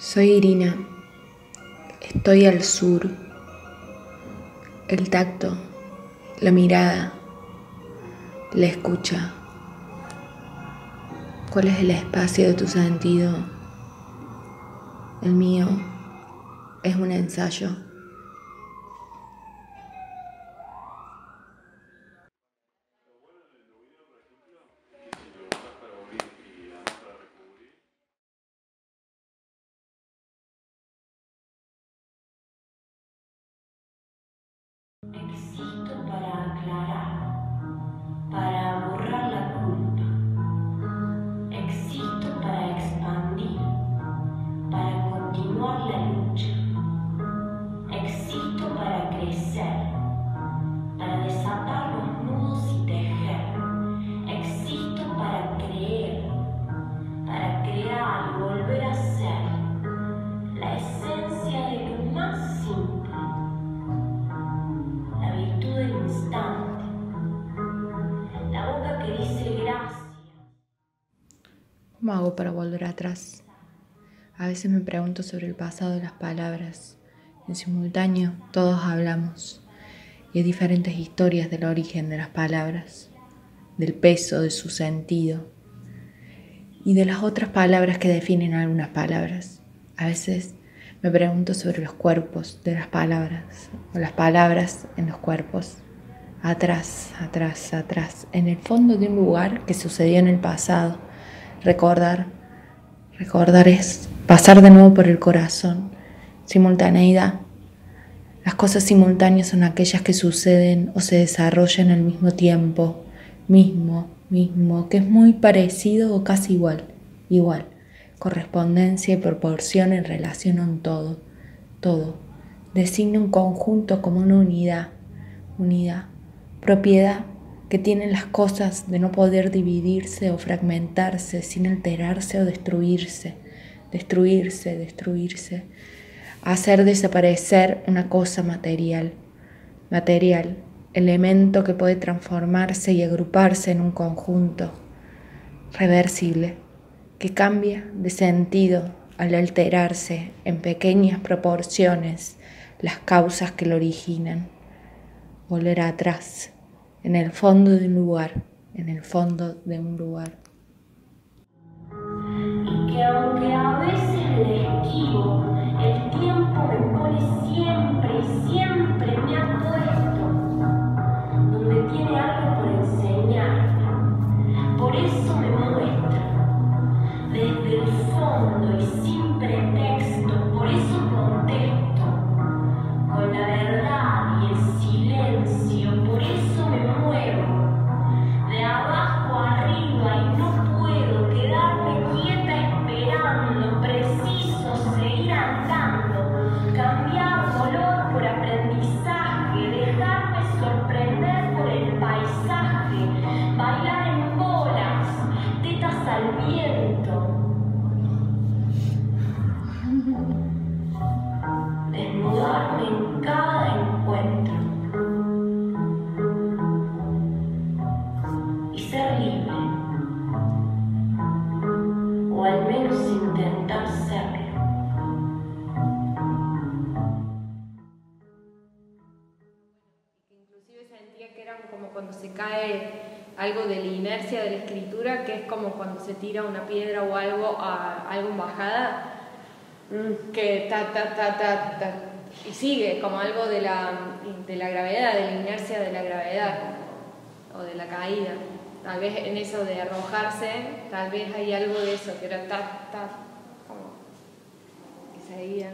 Soy Irina. Estoy al sur. El tacto, la mirada, la escucha. ¿Cuál es el espacio de tu sentido? El mío es un ensayo. Para aclarar, ¿Cómo hago para volver atrás? A veces me pregunto sobre el pasado de las palabras. En simultáneo, todos hablamos. Y hay diferentes historias del origen de las palabras, del peso de su sentido y de las otras palabras que definen algunas palabras. A veces me pregunto sobre los cuerpos de las palabras o las palabras en los cuerpos. Atrás, atrás, atrás, en el fondo de un lugar que sucedió en el pasado. Recordar, recordar es pasar de nuevo por el corazón. Simultaneidad. Las cosas simultáneas son aquellas que suceden o se desarrollan al mismo tiempo, mismo, mismo, que es muy parecido o casi igual, igual correspondencia y proporción en relación a un todo, todo. Designa un conjunto como una unidad, unidad, propiedad que tienen las cosas de no poder dividirse o fragmentarse sin alterarse o destruirse, destruirse, destruirse, hacer desaparecer una cosa material, material, elemento que puede transformarse y agruparse en un conjunto reversible que cambia de sentido al alterarse en pequeñas proporciones las causas que lo originan. Volver atrás, en el fondo de un lugar, en el fondo de un lugar. Y que aunque a veces le esquivo, el tiempo me pone siempre, siempre sentía que era como cuando se cae algo de la inercia de la escritura, que es como cuando se tira una piedra o algo a algo en bajada, mm, que ta, ta, ta, ta, ta, y sigue como algo de la, de la gravedad, de la inercia de la gravedad o de la caída. Tal vez en eso de arrojarse, tal vez hay algo de eso, que era ta, ta, como que seguía.